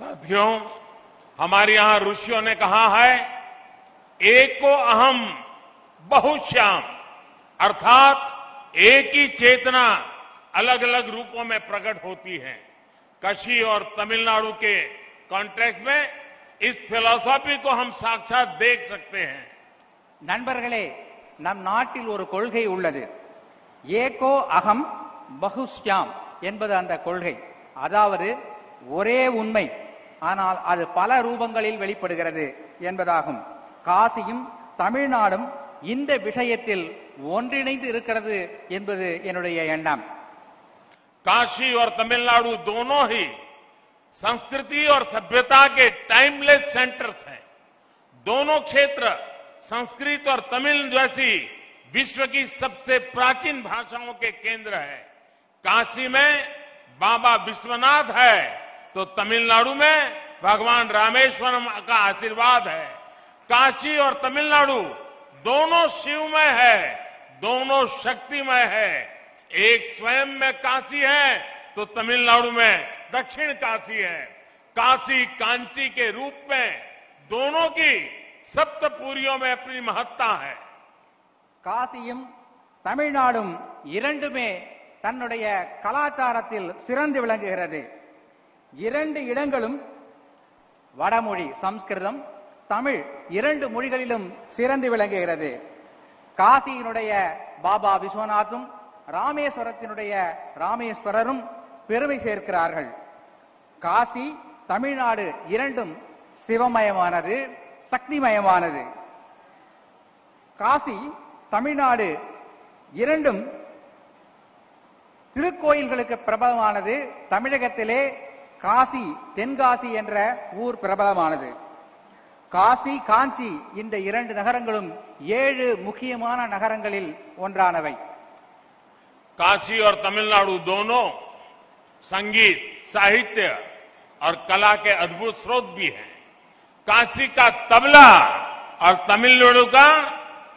साथियों हमारे यहां ऋषियों ने कहा है एको अहम बहुश्याम अर्थात एक ही चेतना अलग अलग रूपों में प्रकट होती है कशी और तमिलनाडु के कॉन्टेक्स्ट में इस फिलॉसफी को हम साक्षात देख सकते हैं நண்பர்களே நம் நாட்டில் ஒரு கொள்கை உள்ளது ஏகோ அகம் பகுஷ்யாம் என்பது அந்த கொள்கை அதாவது ஒரே உண்மை ஆனால் அது பல ரூபங்களில் வெளிப்படுகிறது என்பதாகும் காசியும் தமிழ்நாடும் இந்த விஷயத்தில் ஒன்றிணைந்து இருக்கிறது என்பது என்னுடைய எண்ணம் काशी और तमिलनाडु दोनों ही संस्कृति और सभ्यता के टाइमलेस सेंटर्स हैं दोनों क्षेत्र संस्कृत और तमिल जैसी विश्व की सबसे प्राचीन भाषाओं के केंद्र है काशी में बाबा विश्वनाथ है तो तमिलनाडु में भगवान रामेश्वरम का आशीर्वाद है काशी और तमिलनाडु दोनों शिवमय है दोनों शक्तिमय है एक स्वयं में काशी है तो तमिलनाडु में दक्षिण काशी है काशी कांची के रूप में दोनों की सप्तपुरियों में अपनी महत्ता है காசியும் தமிழ்நாடும் இரண்டுமே தன்னுடைய கலாச்சாரத்தில் சிறந்து விளங்குகிறது இரண்டு இடங்களும் வடமொழி சம்ஸ்கிருதம் தமிழ் இரண்டு மொழிகளிலும் சிறந்து விளங்குகிறது. காசியினுடைய பாபா விஸ்வநாத்தும் ராமேஸ்வரத்தினுடைய ராமேஸ்வரரும் பெருமை சேர்க்கிறார்கள். காசி தமிழ்நாடு இரண்டும் சிவமயமானது சக்திமயமானது. காசி தமிழ்நாடு இரண்டும் திருக்கோயில்களுக்கு பிரபலமானது. தமிழகத்திலே காசி தென்காசி என்ற ஊர் பிரபலமானது காசி காஞ்சி இந்த இரண்டு நகரங்களும் ஏழு முக்கியமான நகரங்களில் ஒன்றானவை काशी और तमिलनाडु दोनों संगीत साहित्य और कला के अद्भुत स्रोत भी हैं काशी का तबला और तमिलनाडु का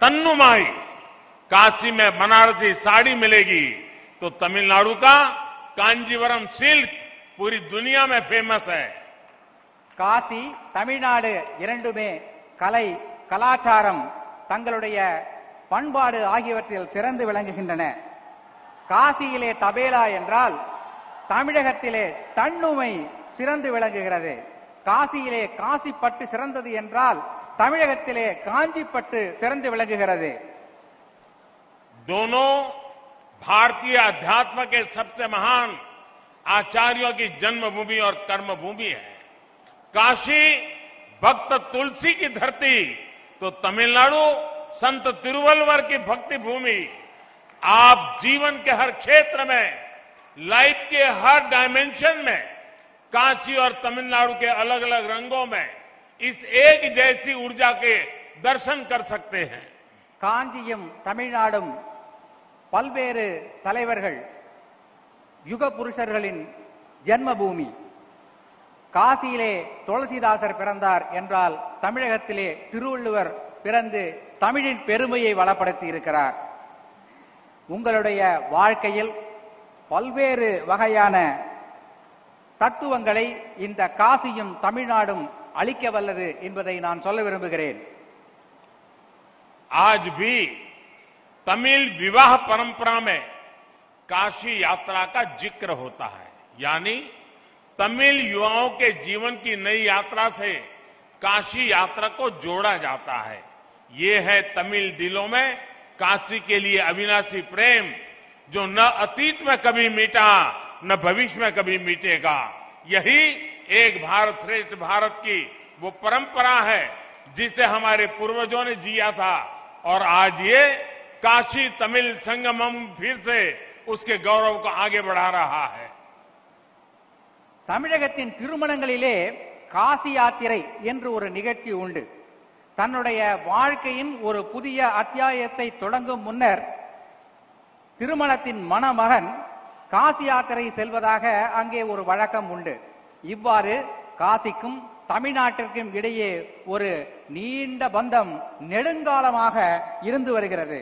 तन्नुमाई काशी में बनारसी साड़ी मिलेगी तो तमिलनाडु का कांजीवरम सिल्क पूरी दुनिया में फेमस है காசி தமிழ்நாடு இரண்டுமே கலை கலாச்சாரம் தங்களுடைய பண்பாடு ஆகியவற்றில் சிறந்து விளங்குகின்றன காசியிலே தபேலா என்றால் தமிழகத்திலே தன்னுமை சிறந்து விளங்குகிறது காசியிலே காசிப்பட்டு சிறந்தது என்றால் தமிழகத்திலே காஞ்சிப்பட்டு சிறந்து விளங்குகிறது दोनों भारतीय अध्यात्म के सबसे महान आचार्यों की जन्मभूमि और कर्मभूमि है काशी भक्त तुलसी की धरती तो तमिलनाडु संत तिरुवल्वर की भक्ति भूमि आप जीवन के हर क्षेत्र में लाइफ के हर डायमेंशन में काशी और तमिलनाडु के अलग अलग रंगों में इस एक जैसी ऊर्जा के दर्शन कर सकते हैं காஞ்சியும் தமிழ்நாடும் பல்வேறு தலைவர்கள் யுக புருஷர்களின் ஜென்மபூமி காசியிலே துளசிதாசர் பிறந்தார் என்றால் தமிழகத்திலே திருவள்ளுவர் பிறந்து தமிழின் பெருமையை வளப்படுத்தி இருக்கிறார் உங்களுடைய வாழ்க்கையில் பல்வேறு வகையான தத்துவங்களை இந்த காசியும் தமிழ்நாடும் அளிக்க வல்லது என்பதை நான் சொல்ல விரும்புகிறேன் आज भी तमिल विवाह परंपरा में काशी यात्रा का ज़िक्र होता है। यानी, तमिल युवाओं के जीवन की नई यात्रा से काशी यात्रा को जोड़ा जाता है। ये है तमिल दिलों में काशी के लिए अविनाशी प्रेम, जो न अतीत में कभी मिटा, न भविष्य में कभी मिटेगा। यही एक भारत श्रेष्ठ भारत की वो परंपरा है, जिसे हमारे पूर्वजों ने जिया था। और आज ये काशी तमिल संगमम फिर से उसके गौरव को आगे बढ़ा रहा है தமிழகத்தின் திருமணங்களிலே காசி யாத்திரை என்று ஒரு நிகழ்ச்சி உண்டு தன்னுடைய வாழ்க்கையின் ஒரு புதிய அத்தியாயத்தை தொடங்கும் முன்னர் திருமணத்தின் மணமகன் காசி யாத்திரை செல்வதாக அங்கே ஒரு வழக்கம் உண்டு இவ்வாறு காசிக்கும் தமிழ்நாட்டிற்கும் இடையே ஒரு நீண்ட பந்தம் நெடுங்காலமாக இருந்து வருகிறது